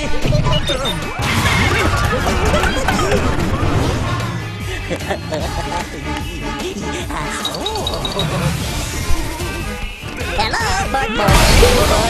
Hello, Bug Boy.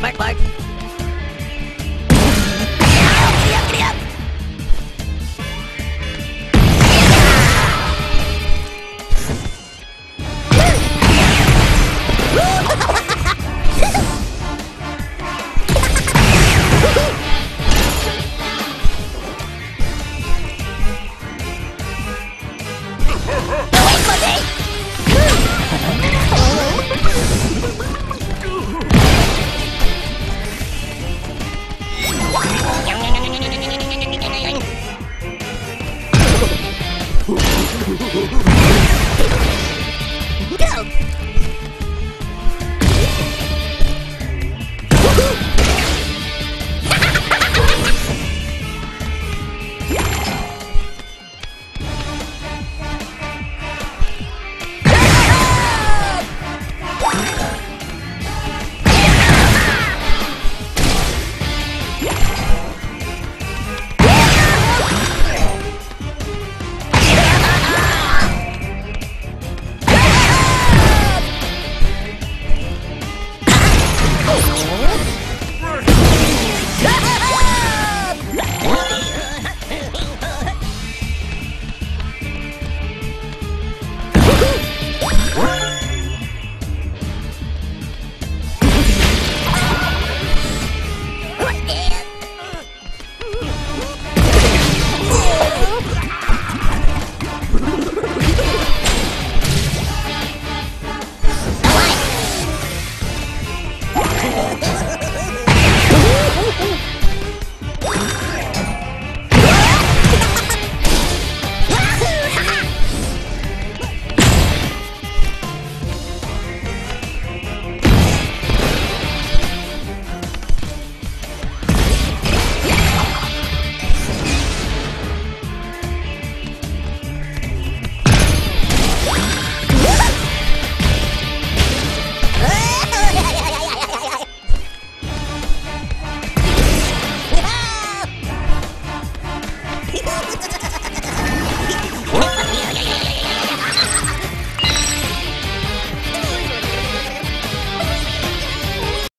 Mike, Mike, Mike. Go!